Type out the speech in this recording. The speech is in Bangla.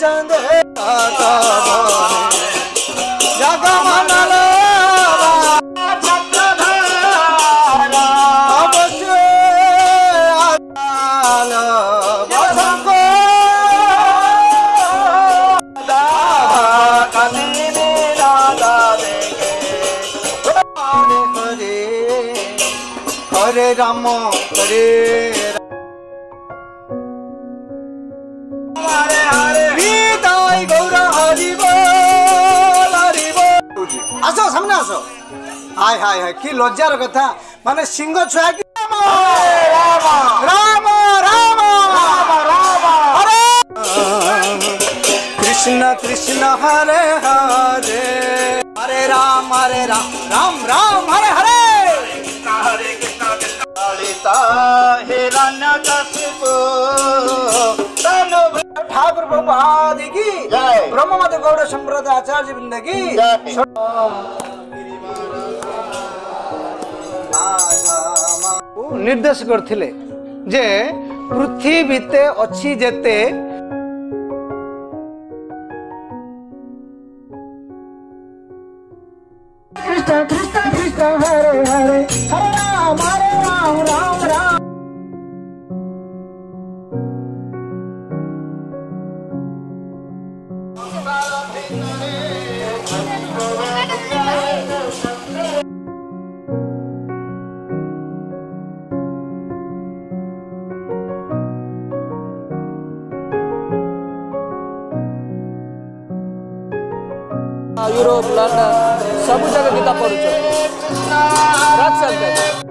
ਚੰਦ ਜਾਗਾ ਮਨ Hare Rama Hare Rama সামনে আসো। হায় হায় হায় কি লজ্জার কথা। মানে সিংহ ছুয়া কি রাম। রাম রাম রাম হরে কৃষ্ণ কৃষ্ণ হরে হরে। হরে রাম হরে রাম রাম রাম হরে হরে। ঠাকুর ব্রহ্মাদি কি জয়। ব্রহ্মমাদ গৌড় সম্প্রদায় আচার্য বৃন্দি নির্দেশ করলে যে পৃথিবীতে অছি যেতে কৃষ্ণ কৃষ্ণ কৃষ্ণ হরে यूरोप लंडन सब जगह गीता पढ़ु रात चलते